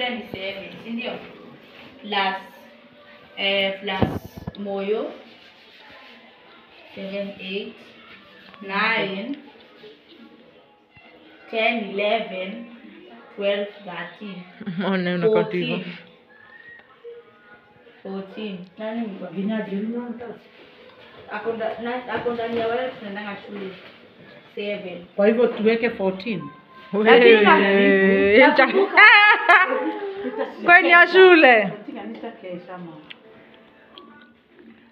Ile ni seven, si ndio? Plus eh, plus moyo seven, eight, nine, ten, eleven, twelve, thirteen, Ona unakauta hivyo. fourteen. Fourteen. Nani mkwa? Vinyaji unaona? Ako nda- na- ako ndani ya wale tunaendanga shule. Seven. Kwa hivyo tuweke 14. Wewe, cha- Kwenye ya shule.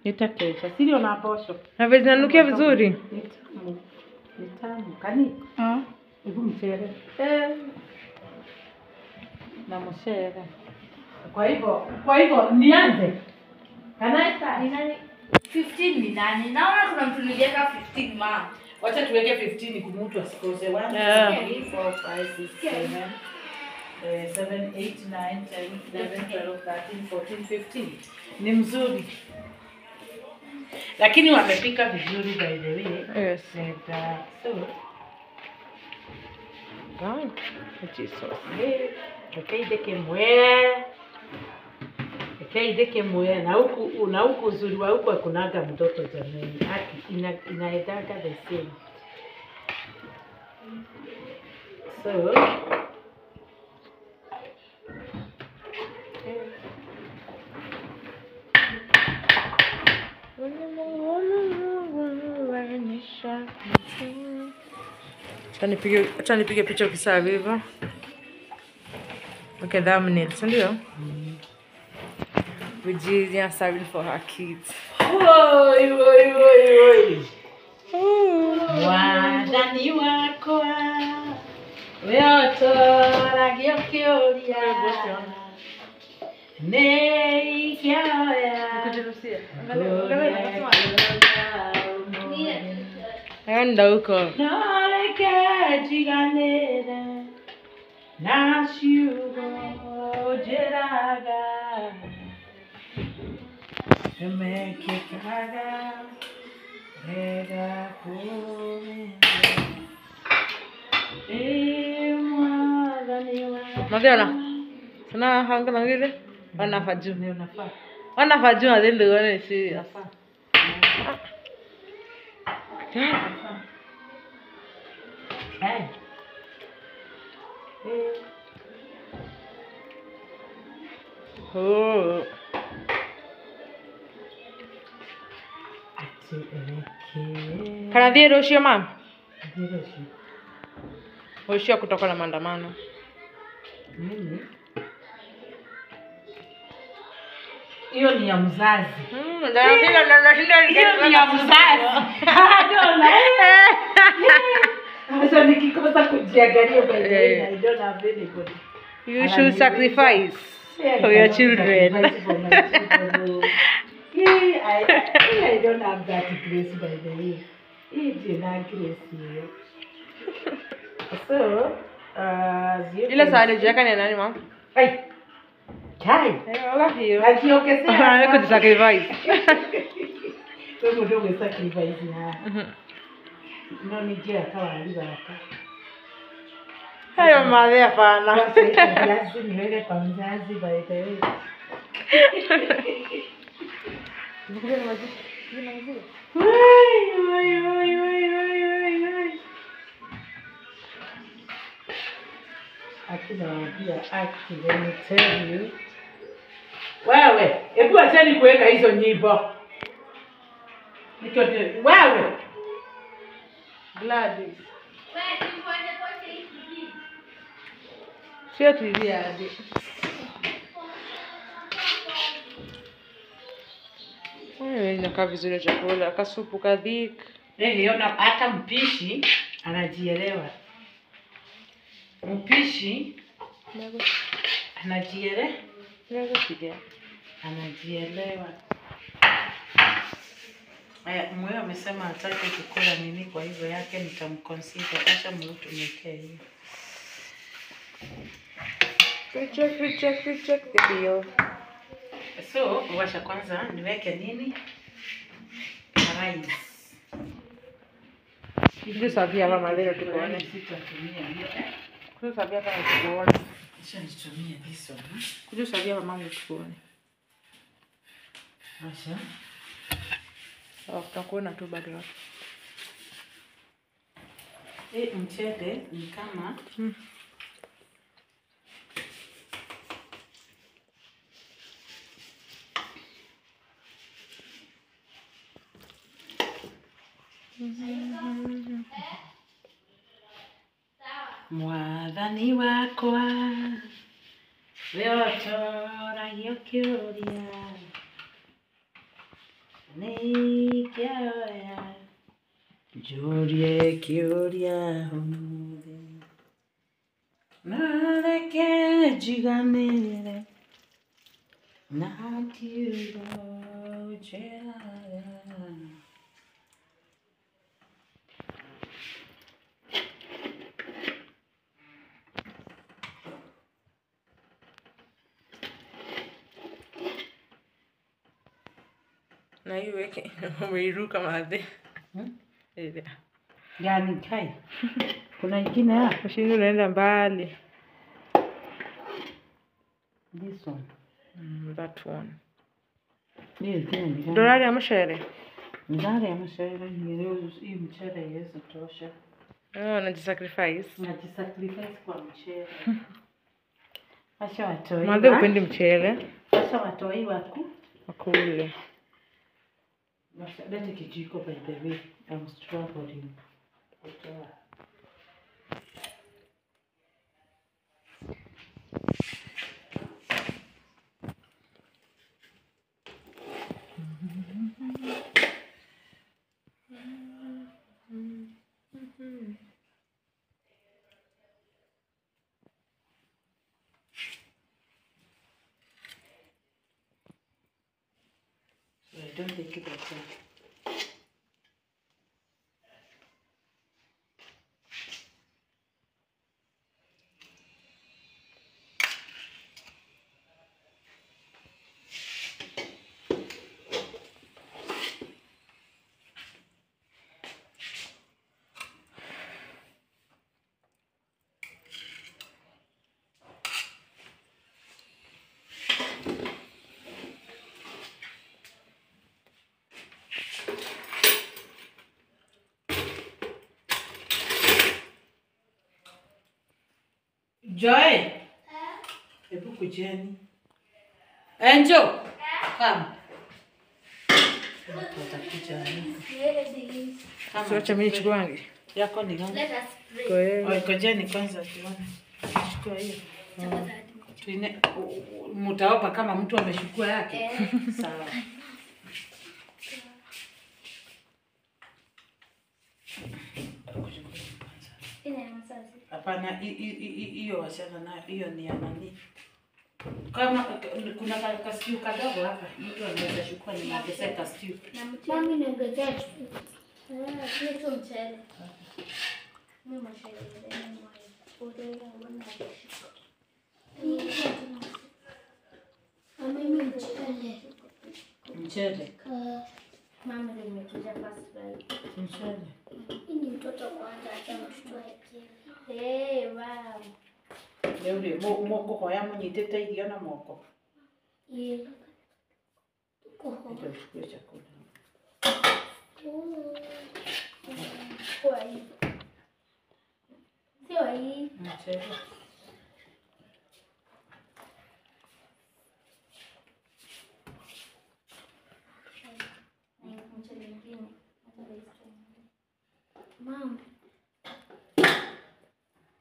Nitakesha. Sio na posho. Na vile zinanukia vizuri. Ni tamu. Ni tamu. Kani? Hebu mchere. Eh, Na mchere. Kwa hivyo, kwa hivyo nianze. Kanaisa. ni nani? 15 ni nani? Naona kuna mtu niliweka 15 ma. Wacha tuweke 15 kumutu asikose. 1 Yeah. 2 3 4 5 6 7 eh, 7 8 9 10 11 12 13 14 15. Ni mzuri. Lakini wamepika vizuri by the way. Yes. And, uh, so. Jesus. na huku na huku uzuri wa huku akunaga mtoto jamani aki ina, inaedaga the same so Acha nipige acha nipige picha ukisaa hivyo. Okay, thumbnail, si ndio? Virginia serving for her kids. Oi, oi, oi, oi. Mwathani wakwa we ũtũũragia ũkĩũria nĩ ikĩoya Enda huko. noreke njiganĩre na ciugo njĩraga mekĩkaga wega kũmenya ĩ mwathani wakwa Magana. Sana hanga na ngile. Wana faju. Ndio nafaa Wana faju na ndio wana si. nafaa Eh. Eh. Oh. Kana thie rucio mam. Ndio kutoka na maandamano. Nini? Hiyo ni ya mzazi. Mm, ndio vile na nashinda Hiyo ni ya mzazi. Dona. Sasa nikikosa kujiangalia by the way, I don't have anybody. You should sacrifice for your children. Yeah, I, I, I don't have that grace by the way. Hii jina grace hiyo. So, uh, Ile sahani jiweka ni ya nani mam? Ai. Kai. Eh, wala hiyo. Najiongezea. Kujisacrifice. Wewe ndio umesacrifice na. Hayo madhe hapana. Wewe, hebu acheni kuweka hizo nyimbo. Wewe. Gladys. Sio TV hadi. Wewe inakaa vizuri chakula, kasupu kadhik. Niliona hata mpishi anajielewa. Mpishi anajielewa, anajielewa. Aya, mwewe amesema hataki kukula nini, kwa hivyo yake nitamconsider. Acha mrutu niwekee hiyo. Check, check, check, the bill. So, washa kwanza niweke nini? Rice. Ndio sabia mama leo tukoone. Sitatumia hiyo. Ndio sabia kama tukuone. Acha nitumie hizo. one. sabia mama tukuone. Acha. Oh, tutakuona tu bado. Eh, mchele ni kama Mm. mwathani wakwa नहीं क्या होया जोड़िए क्योड़िया होंगे ना क्या जिगा मेरे ना क्यों चेहरा Na hii weke umeiruka madhe. Hmm? Gani kai kuna ingine hapa Ushindi unaenda mbali. this one Mm, that one. Dolari ya mshere. Ndani ya ndio hii mchele iweze tosha. Oh, najisacrifice. Najisacrifice kwa mchele. Acha watoi. Madhe upendi mchele. Acha watoi waku. Wakule. Acha lete kijiko by the way. I'm struggling. Kutoa. Joy. Hebu kujeni. Enjo. Come. Siwacha mimi nichukuange. Yako ni gani? Oi, kwanza tuone. Chukua hiyo. Tuine, u- u- kama mtu ameshukua yake. Eh, Sawa. Hapana, hiyo wachana nayo, hiyo ni ya nani? Kama kuna ka- kastiu kadogo hapa, mtu anaweza chukua ni magese kastiu. Mami niongezea tu. Ah, mchele. Mchele mchele. Mchele. Mama ndio nimekuja first right. Mchele. Hii ni mtoto kwanza acha mtoto wake. Eh, wow. Leo ri mo mo ko ya munyitete irio na moko. Ye. Koho. Ndio chukue chakula. Kwa hii. Sio hii. Mchele. Mchele mwingine. Mama.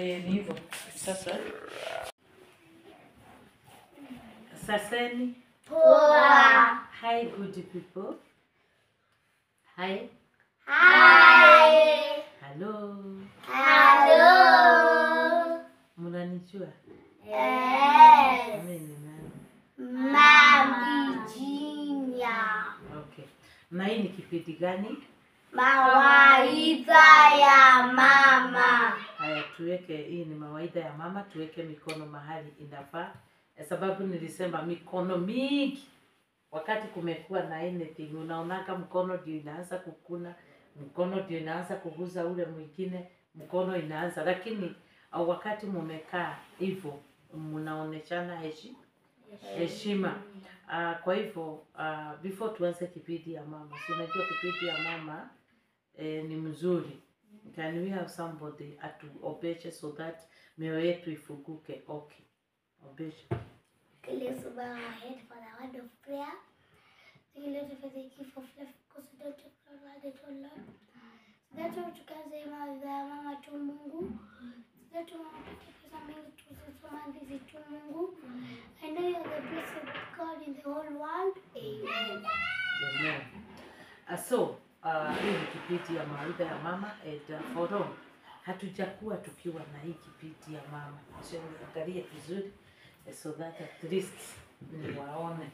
Hivyo. Sasa Saseni. Poa. Hi good people. Hi. Mama, tuweke mikono mahali inafaa, Eh, sababu nilisema mikono mingi. Wakati kumekuwa na anything, unaonaka mkono ndio inaanza kukuna, mkono ndio inaanza kuguza ule mwingine, mkono inaanza. Lakini au wakati mumekaa hivyo mnaoneshana heshi heshima. Uh, kwa hivyo uh, before tuanze kipindi ya mama, si unajua kipindi ya mama eh, ni mzuri. Can we have somebody atuobeshe so that mioyo yetu ifunguke? Okay, obeshe. Let's bow our head for the word of prayer. Thank you, Lord, for the gift of life, because you don't take for granted, oh Lord. That you tukaze mawaidha ya mama tu Mungu. That you wapate pesa mingi tuzisoma ndizi tu Mungu. I know you are the blessed God in the whole world. Amen. Amen. Uh, so uh, hii ni kipindi ya mawaidha ya mama at uh, for all hatujakuwa tukiwa na hii kipindi ya mama, so angalie vizuri so that at least niwaone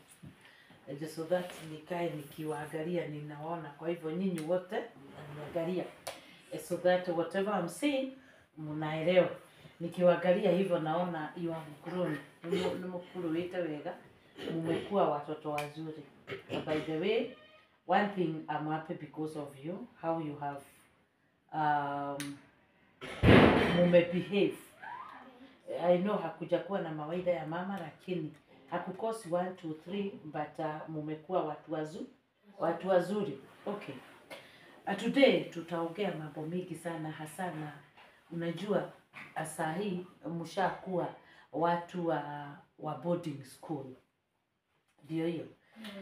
so that nikae nikiwaangalia ninaona. Kwa hivyo nyinyi wote mnaniangalia so that whatever I'm saying mnaelewa. Nikiwaangalia hivyo naona you are grown, nimekuruite wega, mmekuwa watoto wazuri. By the way, one thing I'm happy because of you, how you have um, mumebehave. I know hakujakuwa na mawaida ya mama lakini hakukosi 1 2 3 but uh, mumekuwa watu wazuri, watu wazuri. Okay. Uh, today tutaongea mambo mingi sana hasa na unajua uh, saa hii mshakuwa watu wa, wa boarding school ndio hiyo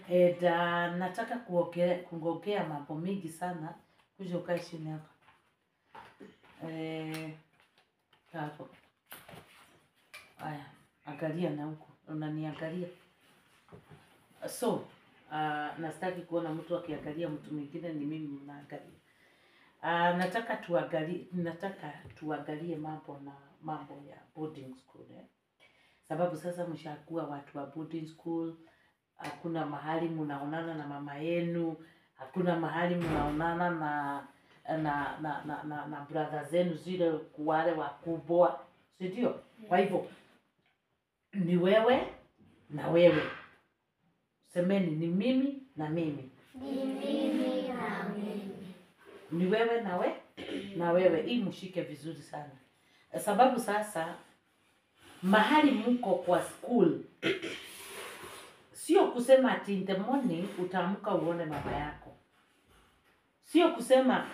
and uh, nataka kuongea kuongea mambo mingi sana kuja ukae chini hapa. Eh, hapo. Haya angalia na huko. Unaniangalia. So uh, nastaki kuona mtu akiangalia mtu mwingine ni mimi mnaangalia. Uh, nataka tuangalie nataka tuangalie mambo na mambo ya boarding school eh? sababu sasa mshakuwa watu wa boarding school hakuna mahali mnaonana na mama yenu hakuna mahali mnaonana na na na na, na, na brother zenu zile wale wakubwa. Si ndio? Kwa hivyo ni wewe na wewe. Semeni ni mimi na mimi. Ni mimi na mimi. ni wewe na we na wewe. Hii mshike vizuri sana. Sababu sasa mahali mko kwa school sio kusema ati in the morning utaamka uone mama yako. Sio kusema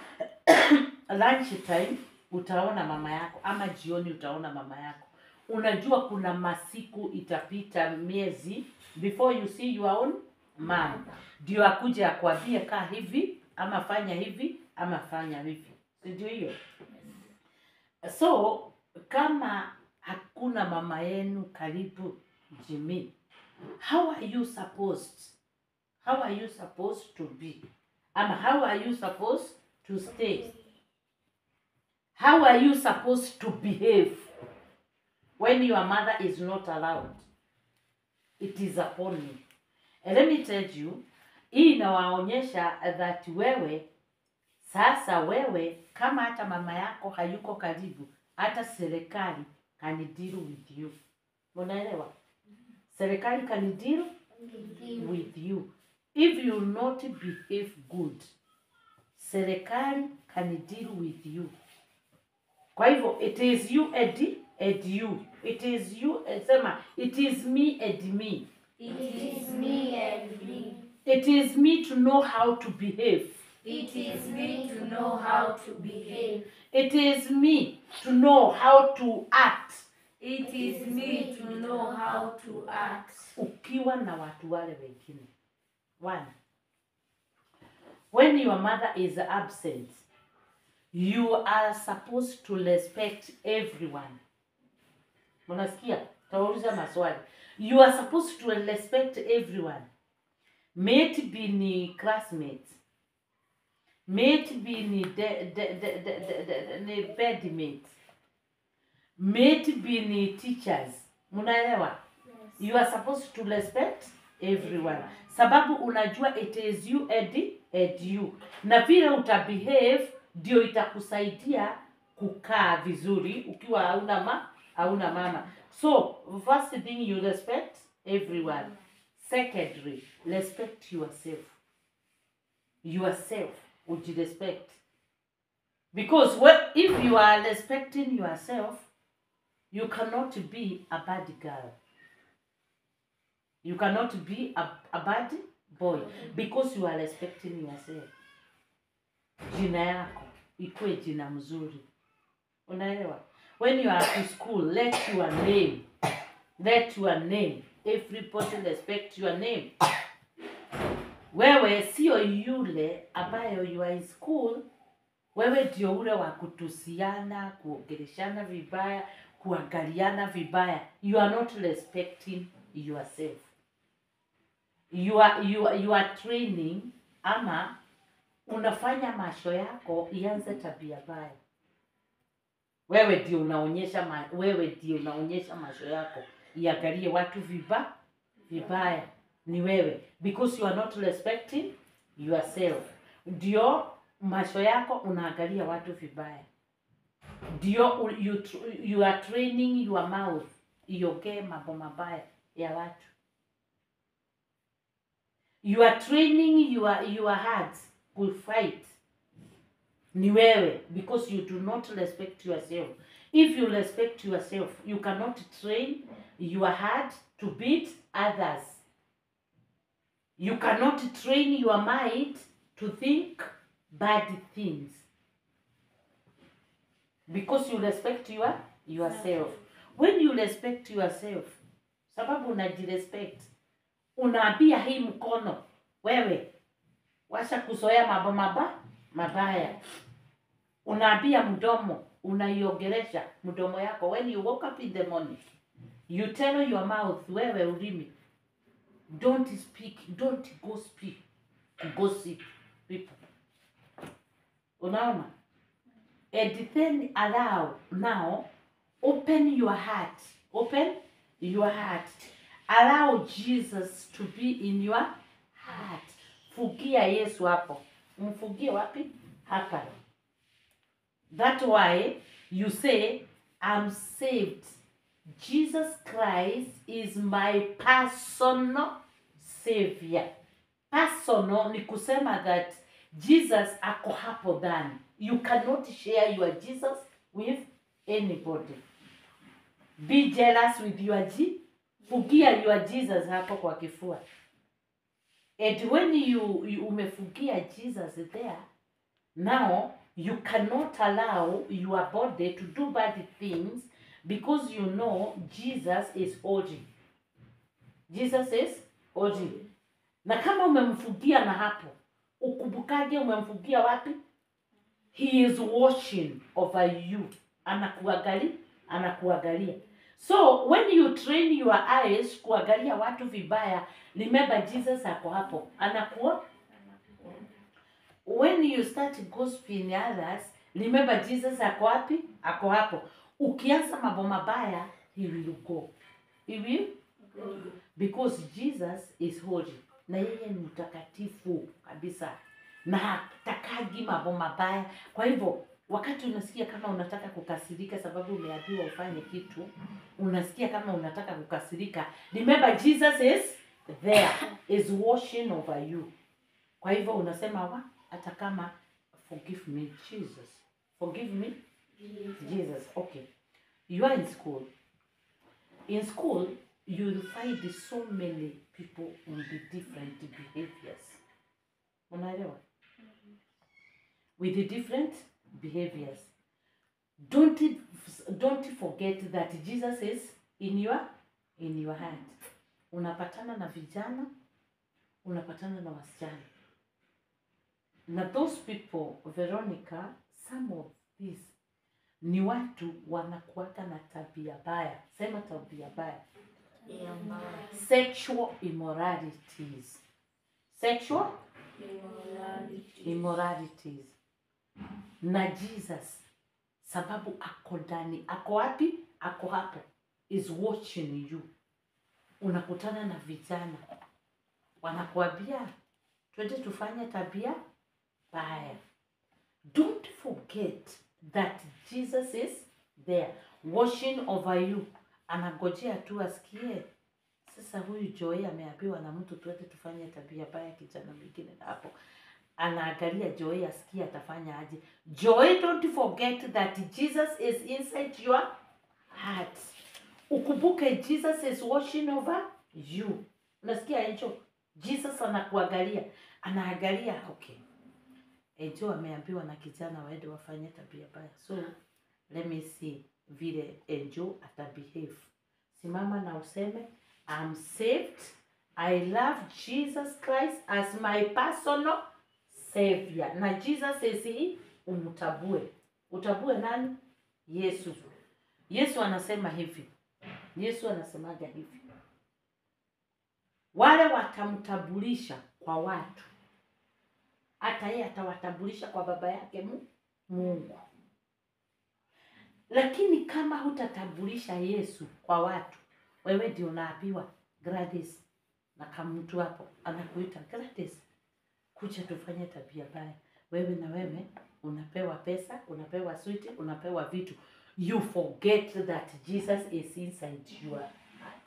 lunch time utaona mama yako ama jioni utaona mama yako. Unajua kuna masiku itapita miezi before you see your own mom. Ndio akuje akwambie kaa hivi ama fanya hivi ama fanya hivi. Ndio hiyo. So kama hakuna mama yenu karibu jimi how are you supposed how are you supposed to be? Ama how are you supposed to stay? How are you supposed to behave when your mother is not allowed it is upon you. And let me tell you hii inawaonyesha that wewe sasa wewe kama hata mama yako hayuko karibu hata serikali can deal with you. Unaelewa serikali can deal with you. If you not behave good serikali can deal with you. Kwa hivyo it is you and, and you. It is you sema it is me and me. It is me and me. it is me to know how to behave. It is me to know how to behave. it is me to know how to act It is me to know how to act. ukiwa na watu wale wengine. One. When your mother is absent you are supposed to respect everyone. Unasikia? Tawauliza maswali. You are supposed to respect everyone. May it be ni classmates. May it be ni de, de, de, de, de, de, ni bedmates be ni teachers. Munaelewa you are supposed to respect everyone. Sababu unajua it is you ed ed you. Na vile utabehave ndio itakusaidia kukaa vizuri ukiwa hauna ma hauna mama. So first thing you respect everyone. Secondary respect yourself. Yourself would you respect? because what, if you are respecting yourself you cannot be a bad girl. You cannot be a, a bad boy because you are respecting yourself. Jina yako ikuwe jina mzuri. Unaelewa? When you are to school let your name let your name everybody respect your name. Wewe sio yule ambayo you are in school. Wewe ndio ule wa kutusiana kuongeleshana vibaya kuangaliana vibaya. You are not respecting yourself. You are, you, are- you are training ama unafanya masho yako ianze tabia baya wewe ndio unaonyesha ma, wewe ndio unaonyesha masho yako iangalie watu viba vibaya. Ni wewe. Because you are not respecting yourself. Ndio masho yako unaangalia watu vibaya ndio you, you are training your mouth iongee mambo mabaya ya watu. You are training your, your heart to fight. Ni wewe because you do not respect yourself. If you respect yourself you cannot train your heart to beat others. You cannot train your mind to think bad things because you respect your yourself. When you respect yourself sababu unajirespect unaambia hii mkono wewe washa kuzoea mambo maba mabaya. Unaambia mdomo unaiongelesha mdomo yako. When you woke up in the morning you tell your mouth wewe ulimi don't speak don't go speak gossip people. Unaona and then allow now open your heart open your heart. Allow jesus to be in your heart. Fugia yesu hapo. Mfugie wapi? Hapa. That why you say i'm saved. Jesus christ is my personal savior. Personal ni kusema that jesus ako hapo ndani you cannot share your jesus with anybody. Be jealous with your G. fugia your jesus hapo kwa kifua. And when you, you umefugia jesus there now you cannot allow your body to do bad things because you know jesus is holy jesus is holy na kama umemfugia na hapo ukumbukaje umemfugia wapi he is watching over you. Anakuangalia anakuangalia. So when you train your eyes kuangalia watu vibaya remember jesus ako hapo. Anakuwa when you start gossiping others remember jesus ako wapi? Ako hapo. Ukianza mambo mabaya he will go. He will because jesus is holy. Na yeye ni mtakatifu kabisa na hatakagi mambo mabaya. Kwa hivyo wakati unasikia kama unataka kukasirika sababu umeambiwa ufanye kitu unasikia kama unataka kukasirika remember jesus is there is washing over you. Kwa hivyo unasema wa hata kama forgive me jesus. Forgive me jesus. Okay. You are in school. In school you will find so many people with different behaviors. Unaelewa with the different behaviors. Don't it, don't forget that jesus is in your in your hand. unapatana na vijana unapatana na wasichana. Na those people veronica some of these ni watu wanakuwaka na tabia baya sema tabia baya sexual immoralities. Sexual immoralities na jesus. Sababu ako ndani ako wapi? Ako hapo. Is watching you. Unakutana na vijana. Wanakuambia twende tufanye tabia baya don't forget that jesus is there watching over you. Anagojea tu asikie. Sasa huyu joy ameambiwa na mtu twende tufanye tabia baya kijana mwingine hapo anaangalia joy asikie atafanya aje. Joy don't forget that jesus is inside your heart. Ukumbuke jesus is watching over you. Unasikia hicho? Jesus anakuangalia. Anaangalia okay. Ejo ameambiwa na kijana waende wafanye tabia baya so let me see vile Ejo atabehave. Simama na useme I'm saved. I love Jesus Christ as my personal savior na Jesus he umtabue utabue nani? Yesu. Yesu anasema hivi. Yesu anasemaga hivi. Wale watamtambulisha kwa watu. Hata yeye atawatambulisha kwa baba yake Mu- Mungu. Lakini kama hutatambulisha Yesu kwa watu, wewe ndio unaambiwa na kamtu mtu hapo anakuita Gladys, kuja tufanye tabia baya. Wewe na wewe unapewa pesa, unapewa switi, unapewa vitu. You forget that Jesus is inside your heart.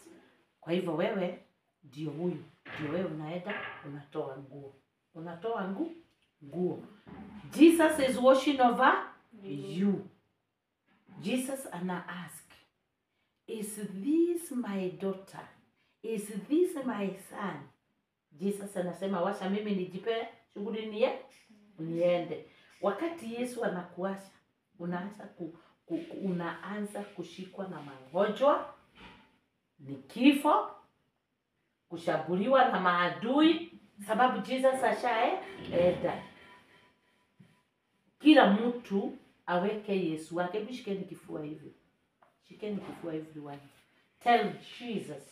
Kwa hivyo wewe ndio huyu, ndio wewe unaenda unatoa nguo, unatoa nguo nguo. Jesus is washing over you. Jesus ana ask, is this my daughter? Is this my son? Jesus anasema washa mimi nijipe shughuli niye niende. Wakati Yesu anakuasha, unaanza ku, ku, unaanza kushikwa na magonjwa, ni kifo, kushambuliwa na maadui, sababu Jesus ashaenda. Kila mtu aweke Yesu wake. Hebu shikeni kifua hivi, shikeni kifua everyone. Tell Jesus,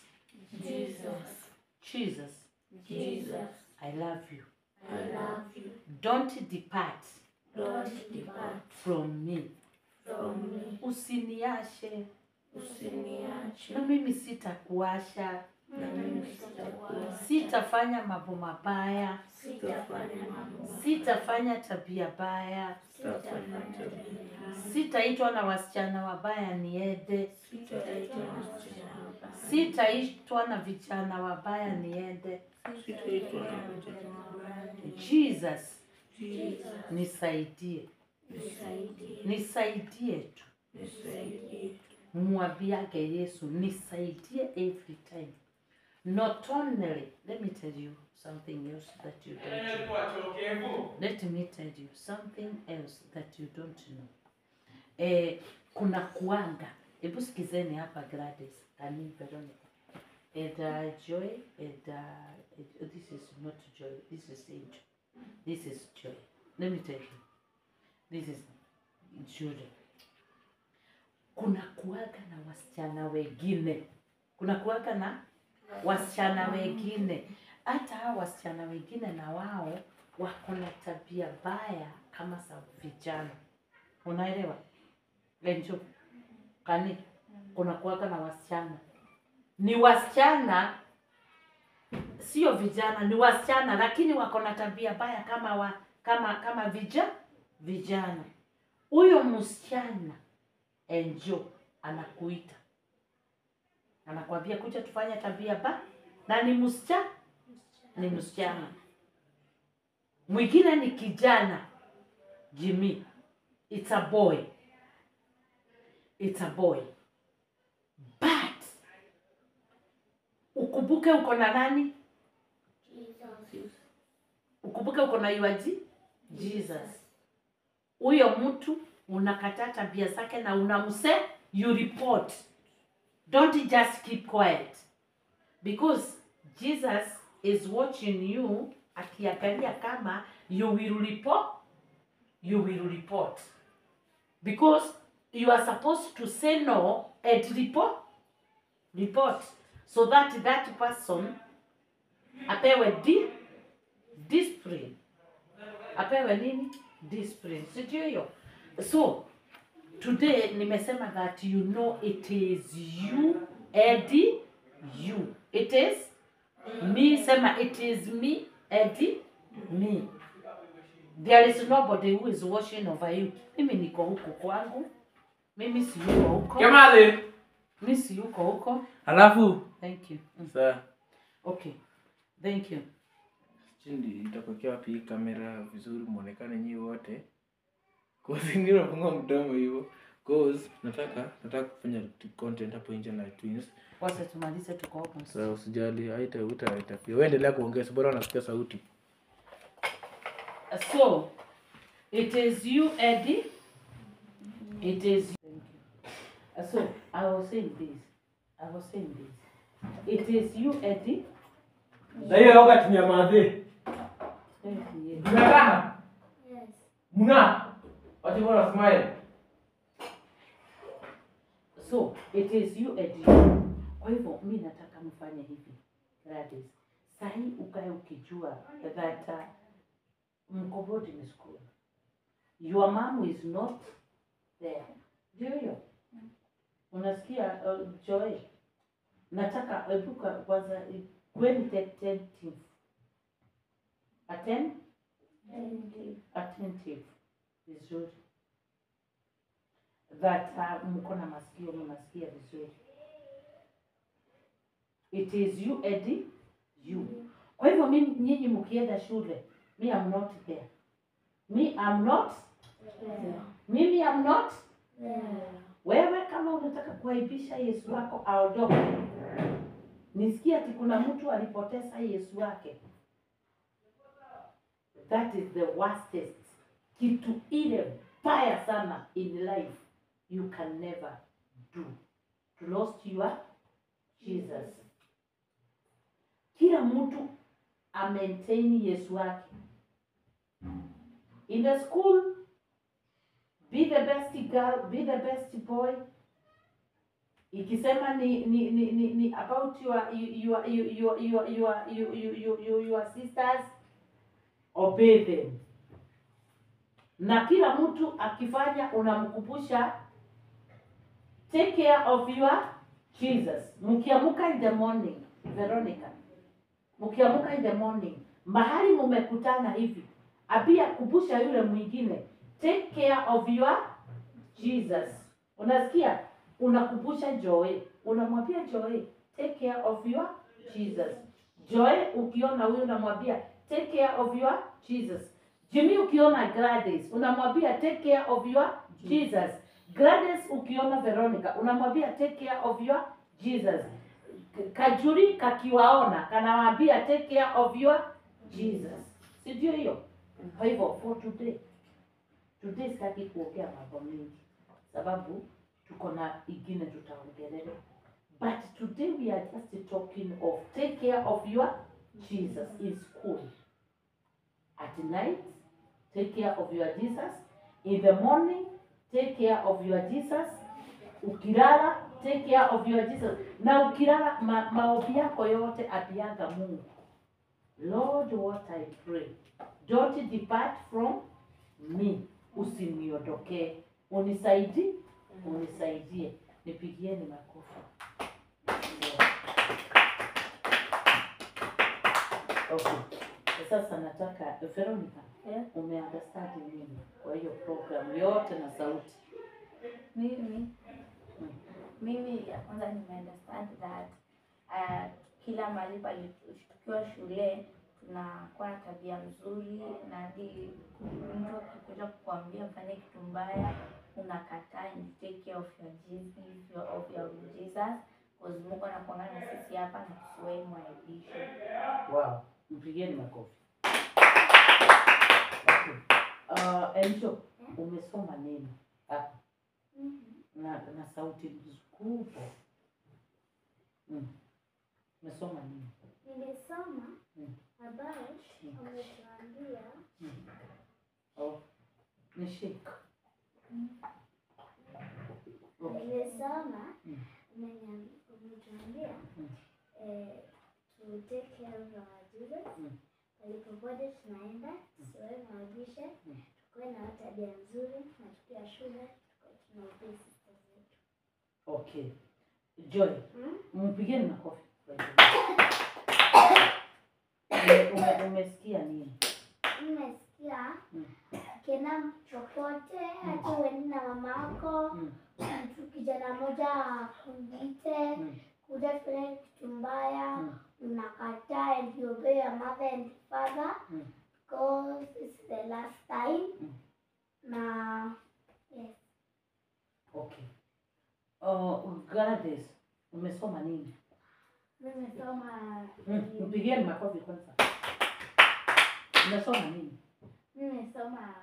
Jesus, Jesus, Jesus, I love you. I love you. Don't depart Don't depart from me. from me. Usiniache. Usiniache na mimi sitakuacha. sitafanya mambo mabaya, Sitafanya tabia baya, sitaitwa na wasichana wabaya niende, Sitaitwa na wasichana. Sitaitwa na vijana wabaya niende. Sitaitwa na vijana wabaya. Jesus, Jesus, nisaidie, nisaidie. nisaidie tu, Nisaidie. mwambiage Yesu, nisaidie every time. Not only, let me tell you something else that you don't know. Let me tell you something else that you don't know. Eh, kuna kuanga, hebu sikizeni hapa Gladys, Ani Veronica. And uh, Joy, and uh, it- this is not Joy, this is Angel. This is Joy. Let me tell you. This is Judy. Kuna kuaga na wasichana wengine, kuna kuaga na wasichana wengine. Hata wasichana wengine na wao wako na tabia baya kama za vijana, unaelewa? Lenjo kani, kuna kuaga na wasichana, ni wasichana sio vijana, ni wasichana, lakini wako na tabia baya kama wa, kama kama vija vijana. Huyo msichana enjo anakuita, anakwambia kuja tufanya tabia ba, na ni msichana, ni msichana. Mwingine ni kijana. Jimmy, it's a boy, it's a boy but ukumbuke uko na nani? Ukumbuke uko na yuaji Jesus. Huyo mtu unakataa tabia zake na unamse you report. Don't just keep quiet. Because jesus is watching you akiangalia kama you will report you will report. Because you are supposed to say no and report. Report so that that person apewe di, discipline. Apewe nini? Discipline. Sijui hiyo. So today nimesema that you know it is you edi you. It is me. Sema it is me edi me. There is nobody who is watching over you. Mimi niko huko kwangu. Mimi siyuko huko Kemali. Mi yuko huko Alafu thank you mm. sasa okay thank you chindi itakuwekea wapi kamera vizuri muonekane nyinyi wote. Kwa ndio unafunga mdomo hivyo. Cause nataka nataka kufanya content hapo nje na twins. wacha tumalize tuko hapo. Sasa usijali haita uta haita. Wewe endelea kuongea bora unasikia sauti. So, it is you, Eddie. It is you. Thank you. Uh, So, I was saying this. I was saying this. It is you, Eddie. Na hiyo yoga tumia you. Mnataka? Yes. Mna. Wacha mbona smile. So, it is you, Eddie. Kwa hivyo, mi nataka mfanye hivi. Gladys. Sahi ukae ukijua that uh, mko boarding school. Your mom is not there. Ndio hiyo. Unasikia uh, Joy? Nataka ebuka kwanza kweni attentive. Atten attentive vizuri. That uh, mko na masikio mnasikia vizuri. It is you Eddie, you. Kwa hivyo mimi nyinyi mkienda shule, me am not there. Me am not mimi am not wewe kama unataka kuaibisha Yesu wako aondoke. Nisikia ati kuna mtu alipoteza Yesu wake. That is the worstest. Kitu ile mbaya sana in life you can never do. To lost your Jesus. Kila mtu amaintain Yesu wake. In the school, be the best girl, be the best boy. Ikisema ni ni ni, ni, ni about your your your your your your your, your sisters obey them. Na kila mtu akifanya unamkumbusha take care of your Jesus. Mkiamuka in the morning, Veronica. Mkiamuka in the morning, mahali mumekutana hivi, abia kumbusha yule mwingine take care of your Jesus. Unasikia? Unakumbusha Joy, unamwambia Joy, take care of your Jesus. Joy ukiona huyu unamwambia take care of your Jesus. Jimmy ukiona Gladys unamwambia take care of your Jesus. Gladys ukiona Veronica unamwambia take care of your Jesus. Kajuri kakiwaona kanawaambia take care of your Jesus. Si hiyo? Kwa hivyo for today today sitaki kuongea mambo mengi sababu tuko na ingine tutaongelea. But today we are just talking of take care of your jesus in school. At night take care of your jesus. In the morning take care of your jesus. Ukilala take care of your jesus. Na ukilala ma, maombi yako yote atianga mungu. Lord what i pray. Don't depart from me usiniondokee. Unisaidie unisaidie. Nipigieni makofi. Okay. sasa nataka veronica Yeah. nini kwa hiyo program yote na sauti? Mimi? Mimi ya kwanza nimeunderstand that uh, kila mahali palikuwa tukiwa shule tunakuwa na tabia nzuri na hadi mtu akikuja kukuambia mfanye kitu mbaya unakataa and take care of your Jesus, of your Jesus because Mungu anakuanga na sisi hapa na tusiwahi mwaibisho. wow. mpigieni makofi uh, enjo umesoma nini hapa na, na sauti kubwa. Mm. Umesoma nini? Nimesoma Mm. About ametuambia wametuambia Oh, nishike. Nimesoma. Mm. umetuambia eh, to take care of our tunaenda tusiwae maujisha Mm. tukuwe na tabia nzuri na tukiwa shule tunaupia sista zetu. Okay. Joy, mpigeni makofi. Ume- ume- Umesikia nini? nimesikia kena ukienda chochote hata uende na mamako Mm. mtu kijana moja akuite Mm. kuja kufanya kitu mbaya Mm. unakataa and you obey your mother and father Mm. because it's the last time Mm. na yes Okay. Oh, Gladys, umesoma nini? nimesoma Mm, Mpigeni makofi kwanza. Umesoma nini? nimesoma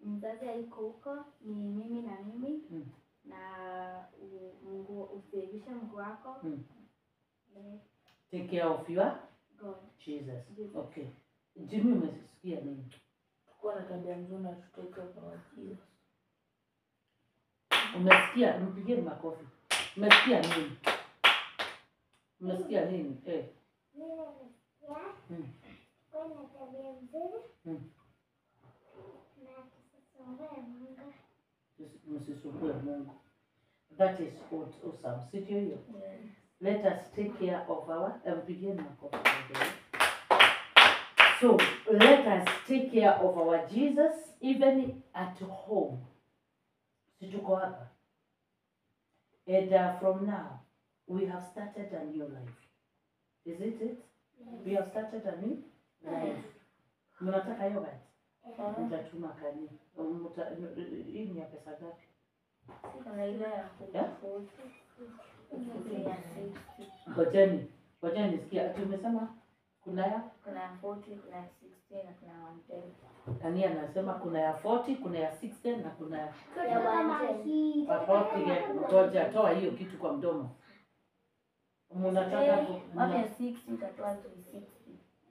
mzazi aiko huko ni mimi na mimi Mm. na u- Mungu usiaibishe Mungu wako Mm. Eh, Take care of your God Jesus. Jesus. Okay. Jimmy umesikia nini? Kuwa na tabia nzuri na tutoke kwa Jesus. Umesikia? Mpigie makofi. Umesikia nini? Umesikia nini? Eh. Mimi nimesikia Mm. That is what awesome. Si ndio hiyo? Yeah. Let us take care of our mpigeni makofi. by the. So let us take care of our Jesus even at home. Si. And uh, from now we have started a new life. Is it it? We have started a new. Mnataka yogurt? Nitatuma kani? Hii ni ya pesa ngapi? Kuna. Ngojeni, ngojeni nisikia. Ati umesema kuna ya Kuna ya 40, kuna ya 60 na kuna ya 110. Kani anasema kuna ya 40, kuna ya 60 na kuna ya Kitu kama hii. ya 40. Ngoja toa hiyo kitu kwa mdomo. Mnataka ku- Wapi ya 60 utatoa 360.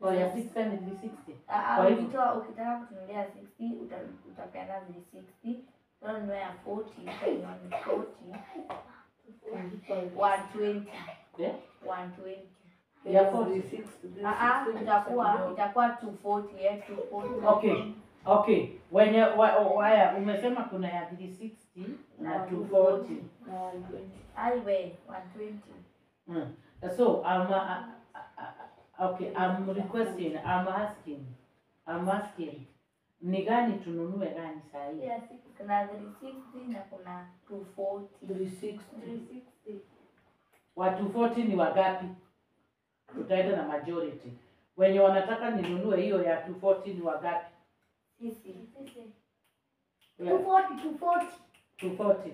Ya 60 ni 360. Kwa hivyo- ukitoa ukitaka kutunulia 60 uta, utapeana 360. Kama ni ya 40 utainua ni 40. 120. Yeah? 120. Ya 40. Ah, itakuwa itakuwa 240 eh 240. Okay. Okay. Wenye wa, waya umesema kuna ya 360 na 240. na 120. Aiwe 120. Mm. So I'm uh, uh, uh, okay, I'm requesting, I'm asking, I'm asking. Ni gani tununue gani saa hii? Yes, kuna 360 na kuna 240. 360. Wa 240 ni wagapi? Tutaenda na majority. Wenye wanataka ninunue hiyo ya 240 ni wagapi? Sisi. Ya 240, 240. 240.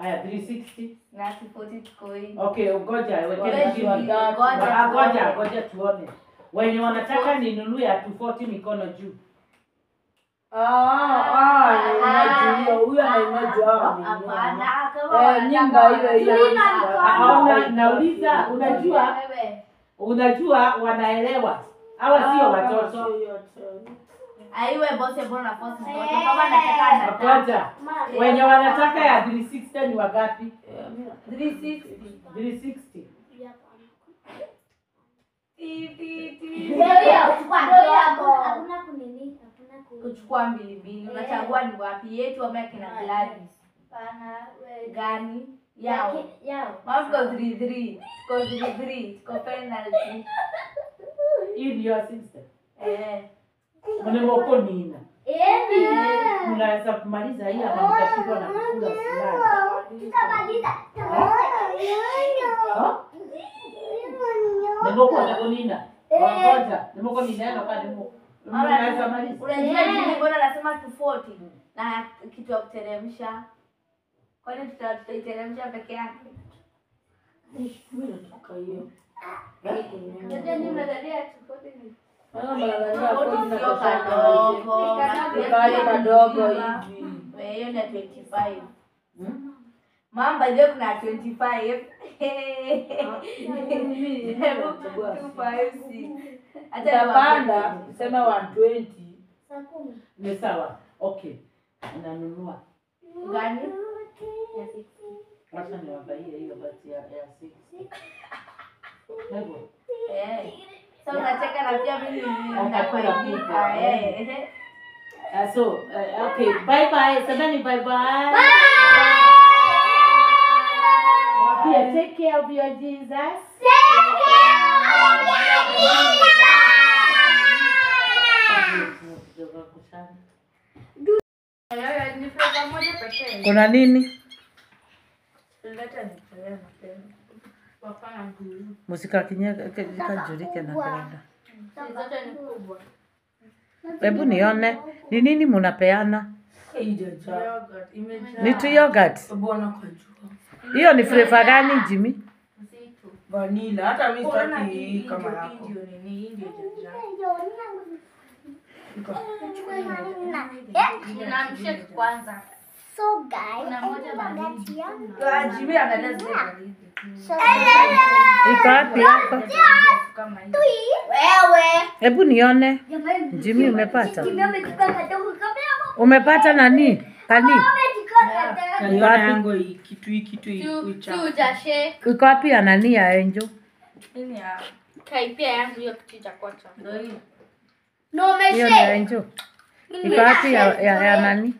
Haya 360. Na 240 tuko. Okay, ngoja Ngoja ngoja Ah, Ngoja, tuone. Wenye wanataka ninunue ya 240 mikono. juu. Nauliza, unajua unajua wanaelewa. Hawa sio watoto Aiwe bosi mbona na force mtoto kama anataka anataka. wenye wanataka ya 360 ni wagapi 360. 360 Ti, ti, ti. Ndio hiyo, chukua, ndio hiyo hapo. Hakuna kunini, hakuna ku- Kuchukua mbili mbili. Unachagua ni wapi yetu ama kina Gladys. Gani? Yao. Yaki- yao. 3-3. Tuko 3-3. Tuko penalty. hii ndio sister Eh. Mnawoko nina mnaweza kumaliza hii ama mtashikwa na kukula fulani? Unajua nini? Mbona nasema 240 na kitu ya kuteremsha. Kwani tuta- tutaiteremsha peke yake? Unajua kadogo. Hiyo ni 25. Hmm? By the kuna 25. Hebu, two, five, six. Acha Utapanda niwape. sema 120 ni sawa. Okay. Nanunua. Gani? Wacha niwabaie hiyo basi ya ya 6. Sasa unacheka na pia mimi nitafaidika. Eh, eh. Uh, so, uh, okay, bye bye. Semeni bye bye. Mwambie, take care of your Jesus. Take care of your Jesus. Kuna nini? Leta nikueleze mapema. Ni kubwa. Hebu nione ni nini imejaa. Ni tu yogurt. Hiyo ni flavor gani Jimmy? Vanilla hata mimi sitaki hii Ni ndio- kama yako. kwanza. So guys. Ah, Hebu nione. Jimmy umepata? Umepata nani? Kani? Iko wapi ya nani ya yangu hiyo ni. Iko wapi ya nani?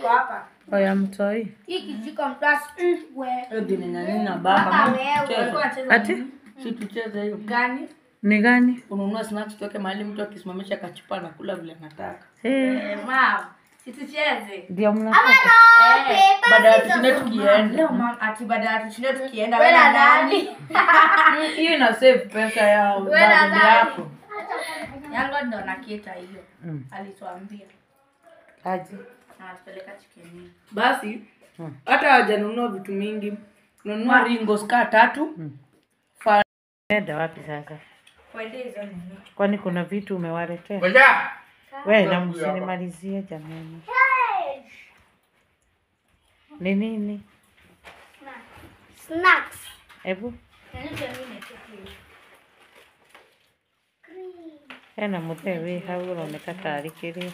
Kwa hapa. Mtoi. Ati? Si tucheze hiyo. Gani? Ni gani? Ununua snacks toke mahali mtu akisimamisha kachupa na kula vile anataka. Eh, Eh, mam, si tucheze. ndio mnataka. Eh, Baada ya tushinde tukienda. leo mam, ati baada ya tushinde tukienda Wewe wewe na na nani? Hiyo ina save pesa ya Wewe na yako. Yango ndo nakita hiyo. Mm. Alituambia. Aje. Anatupeleka hata Hmm. wajanunua vitu mingi. nunua ringo ska tatu. Nenda wapi sasa? Kwende hizo nini? Kwani kuna vitu umewaletea? We Wewe na msinimalizie jamani. Ni nini? Snacks. Hebu hena muthee wi hau uroneka tarĩ kĩrĩa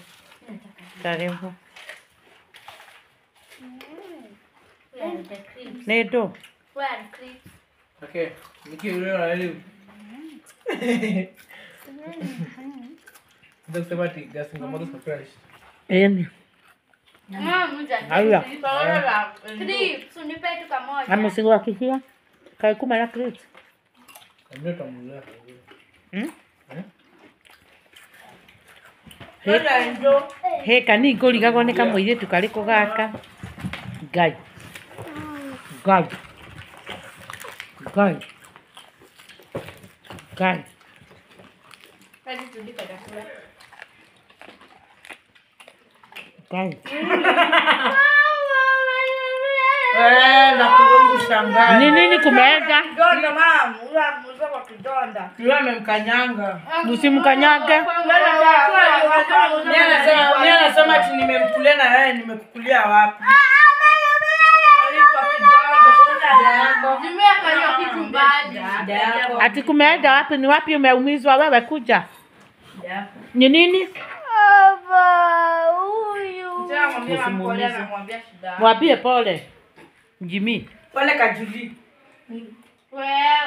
Okay. Ndio ati gas ngamoto for fresh. ĩni Haya. Unipe tu kamoja. na kuma Ndio tamulia. Hmm? Kwenda enjo. hĩ kani ngũrigagwo nĩ kamũirĩtu karĩkũ gaka ngai Eh, na kulungu shangazi. ni nini kumeza? Kidonda mam. Ula mzee kidonda. Yule amemkanyanga. mimi anasema ati nimemkulia na yeye nimekukulia wapi? Jimmy akanywa kitu mbali. Shida yako. Ati kumeenda wapi? Ni wapi umeumizwa? Wewe kuja ni nini? Mwambie pole. Mwambie pole kajuli. Wewe